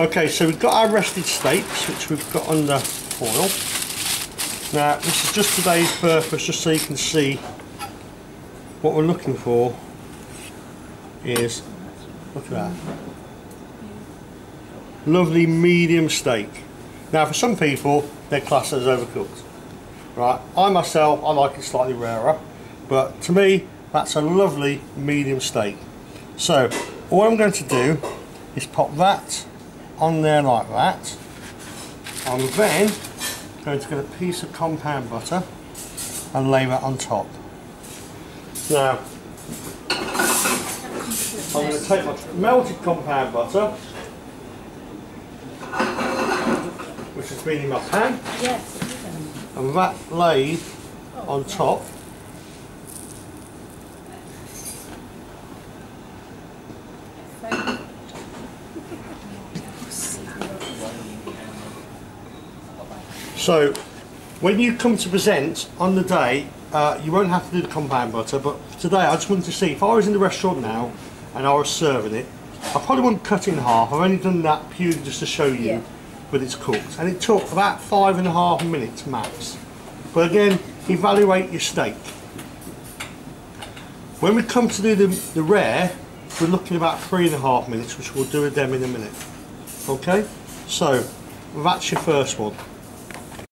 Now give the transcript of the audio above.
Okay, so we've got our rested steaks, which we've got under foil. Now, this is just today's purpose, just so you can see what we're looking for is, look at that, lovely medium steak. Now, for some people, they're classed as overcooked. Right, I myself, I like it slightly rarer, but to me, that's a lovely medium steak. So, all I'm going to do is pop that on there like that. I'm then going to get a piece of compound butter and lay that on top. Now, I'm going to take my melted compound butter, which has been in my pan, Yes. and that laid on top. So, when you come to present on the day, uh, you won't have to do the compound butter, but today I just wanted to see, if I was in the restaurant now and I was serving it, I probably wouldn't cut it in half, I've only done that purely just to show you Yeah. that it's cooked. And it took about five and a half minutes max. But again, evaluate your steak. When we come to do the, the rare, we're looking about three and a half minutes, which we'll do with them in a minute. Okay? So, that's your first one.